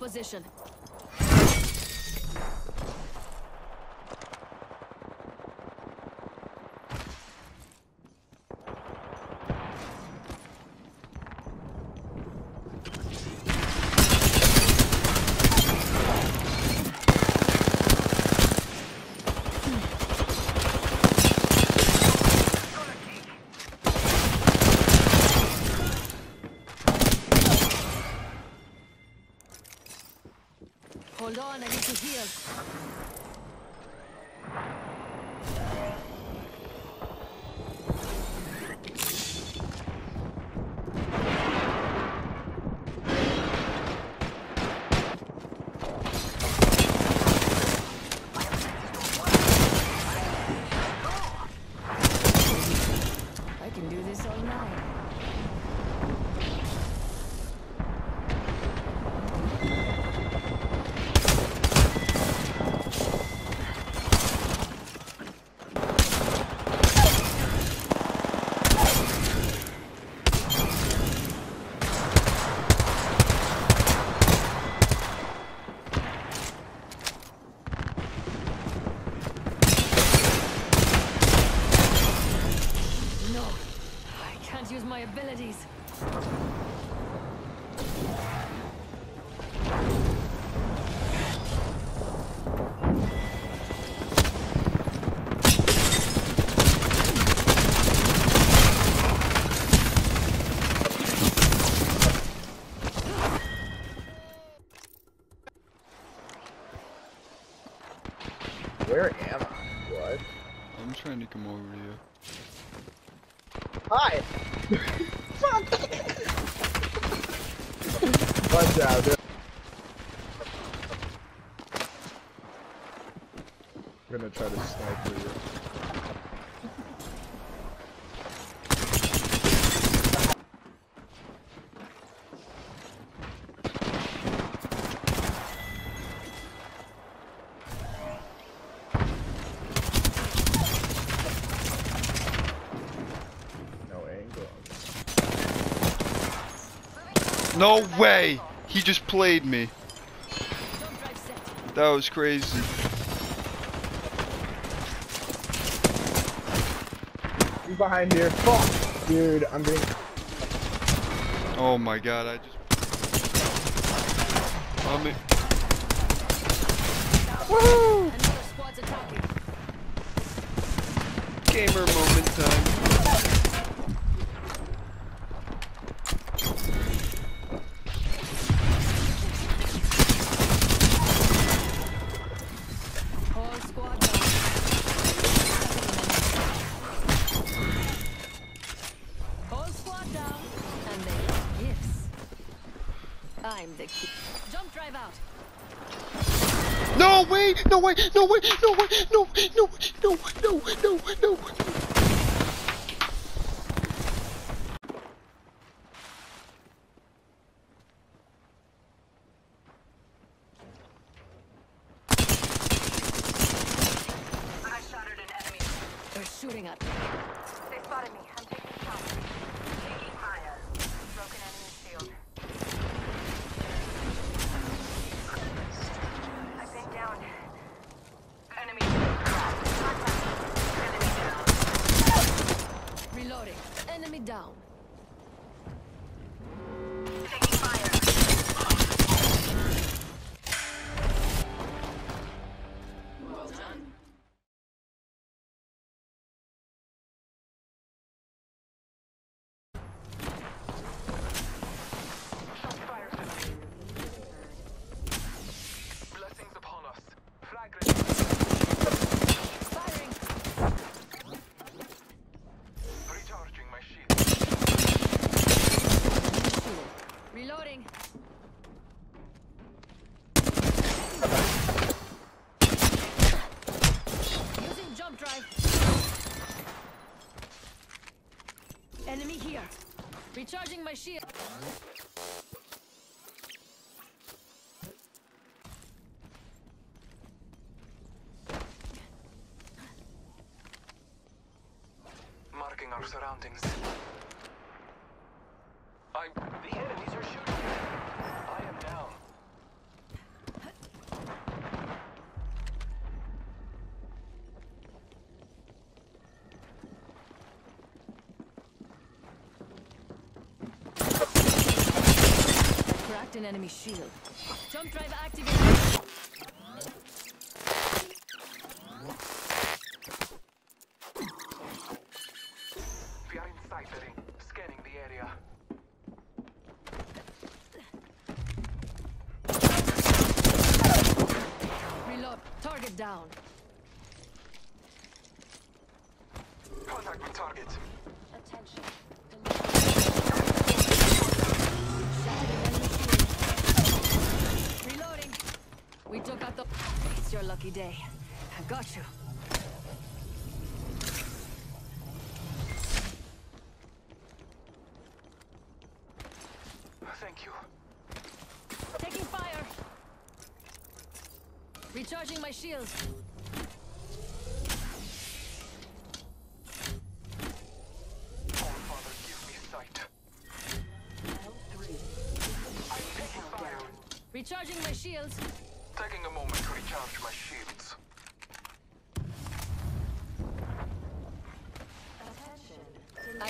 position. I'm gonna try to snipe for you. No way! He just played me. That was crazy. behind here. Fuck! Dude, I'm being... Oh my god, I just... I'm in... Woohoo! Gamer moment time. no way, no way, no way, no, no, no, no, no, no, no. my shield. Marking our surroundings. I... The enemy enemy shield. Jump drive activated. Your lucky. I got you. Thank you. Taking fire. Recharging my shields.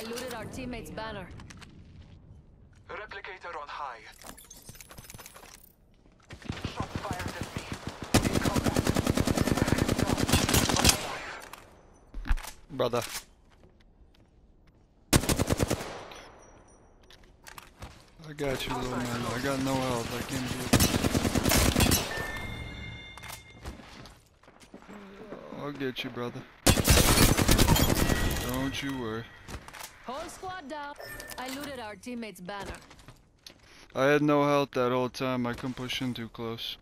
I looted our teammate's banner. Replicator on high. Shot fired at me. In combat. Brother. I got you, little man. I got no health. I can't do it. I'll get you, brother. Don't you worry. Whole squad down. I looted our teammate's banner. I had no health that whole time. I couldn't push in too close.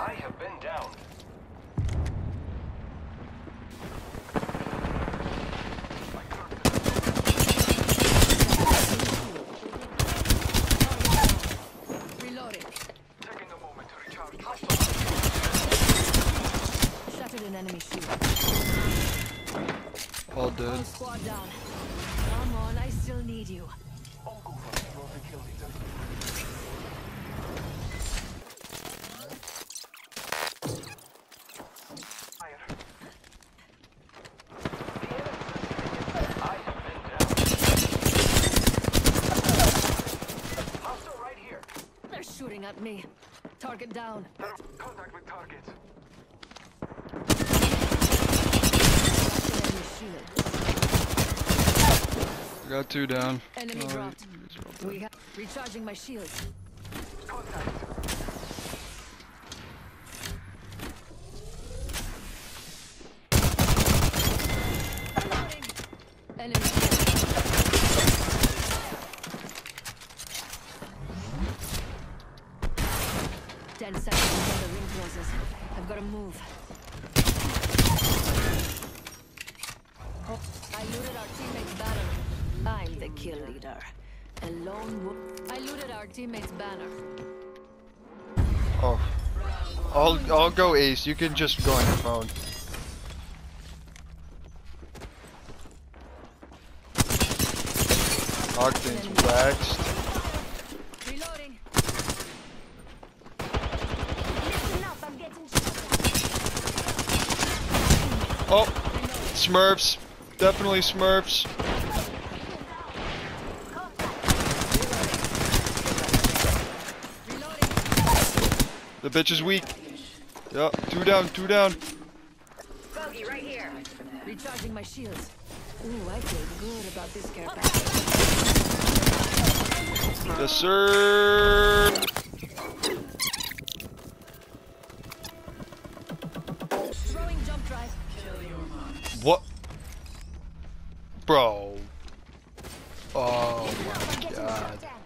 I have been down. Reloading. Taking a moment to recharge. Shattered an enemy shield. All dead. Whole squad down. Come on, I still need you. They're shooting at me. Target down. Contact with target. Enemy shield. Got two down. Enemy Oh, dropped. you guys are all dead. We have recharging my. Shield. Ten seconds until the ring closes. I've got to move. Oh, I looted our teammate's banner. I'm the kill leader. A lone wolf. I looted our teammate's banner. Oh. I'll I'll go ace. You can just go on your phone. Octane's waxed. Reloading. Listen up, I'm getting shot Oh, Smurfs. Definitely Smurfs. The bitch is weak. Yup, two down, two down. Bogey right here. Recharging my shields. Ooh, I feel good about this care package. Yes, sir. Throwing jump drive. What? Bro. Oh I'm my getting god. shot down.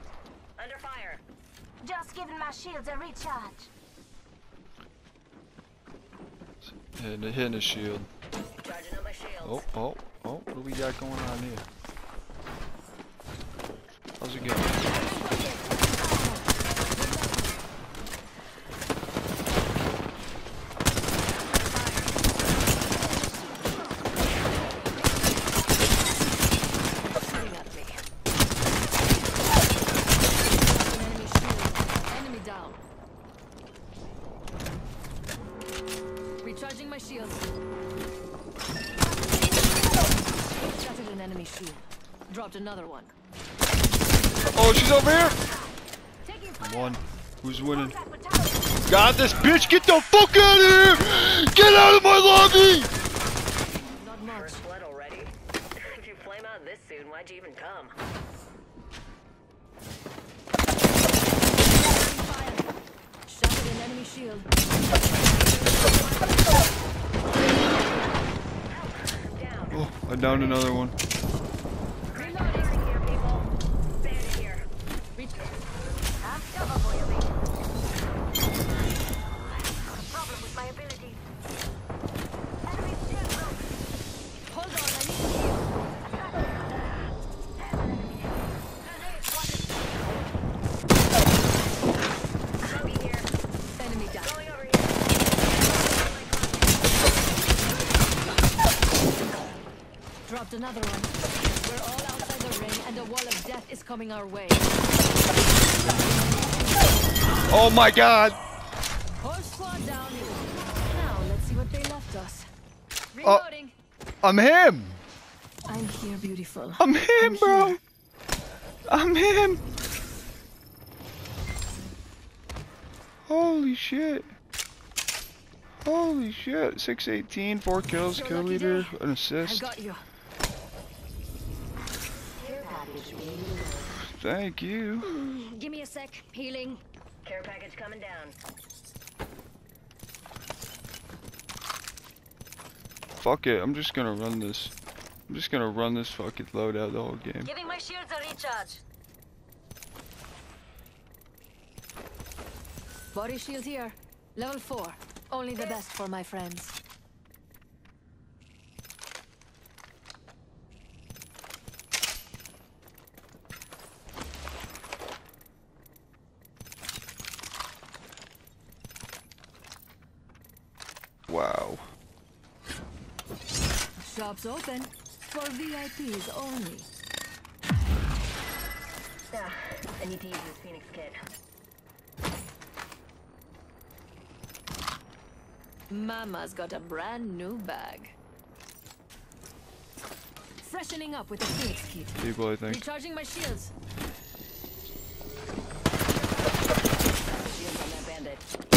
Under fire. Just giving my shields a recharge. Hitting, hitting his shield. Charging up my shields. Oh, oh, oh. What do we got going on here? How's it going? Recharging my shields. Shattered an enemy shield. Dropped another one. Oh, she's over here. Taking fire. One. Winning? Got this bitch. Get the fuck out of here. Get out of my lobby. Not much. First blood already? if you flame out this soon, why'd you even come? Shattered an enemy shield. Oh, I downed another one. Coming our way. Oh my god. Whole squad down. Now let's see what they left us. Oh. I'm him. I'm here, beautiful. I'm him, bro. I'm him. Holy shit. Holy shit. 618, 4 kills, Your kill lucky leader, day. an I assist. got you. Thank you. Give me a sec. Healing. Care package coming down. Fuck it, I'm just gonna run this. I'm just gonna run this fucking loadout the whole game. Giving my shields a recharge. Body shield here. Level 4. Only the best for my friends. Wow. Shops open. For VIPs only. Ah, I need to use this Phoenix kit. Mama's got a brand new bag. Freshening up with the Phoenix kit. People, I think. Recharging my shields. Shields on that bandit.